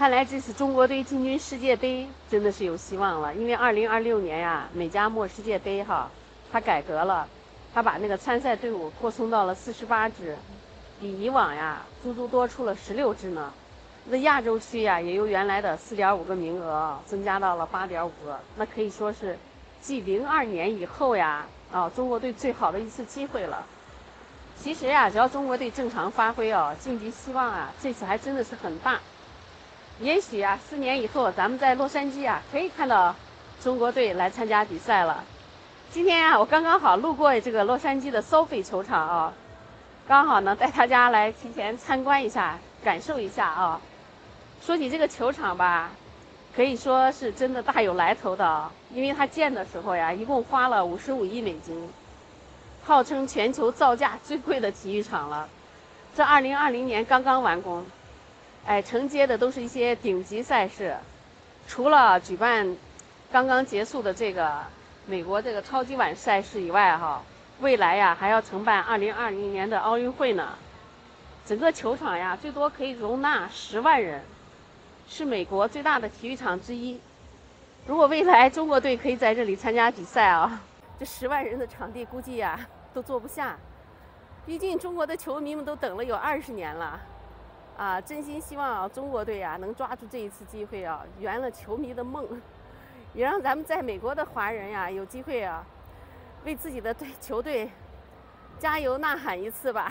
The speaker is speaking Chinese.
看来这次中国队进军世界杯真的是有希望了，因为二零二六年呀，美加墨世界杯哈，它改革了，它把那个参赛队伍扩充到了四十八支，比以往呀足足多出了十六支呢。那亚洲区呀，也由原来的四点五个名额增加到了八点五个，那可以说是继零二年以后呀，啊，中国队最好的一次机会了。其实呀，只要中国队正常发挥哦，晋级希望啊，这次还真的是很大。也许啊，四年以后，咱们在洛杉矶啊，可以看到中国队来参加比赛了。今天啊，我刚刚好路过这个洛杉矶的 SoFi 球场啊，刚好呢带大家来提前参观一下，感受一下啊。说起这个球场吧，可以说是真的大有来头的啊，因为它建的时候呀，一共花了五十五亿美金，号称全球造价最贵的体育场了。这二零二零年刚刚完工。哎，承接的都是一些顶级赛事，除了举办刚刚结束的这个美国这个超级碗赛事以外，哈，未来呀还要承办2020年的奥运会呢。整个球场呀，最多可以容纳十万人，是美国最大的体育场之一。如果未来中国队可以在这里参加比赛啊，这十万人的场地估计呀都坐不下。毕竟中国的球迷们都等了有二十年了。啊，真心希望中国队啊能抓住这一次机会啊，圆了球迷的梦，也让咱们在美国的华人呀有机会啊，为自己的队球队加油呐喊一次吧。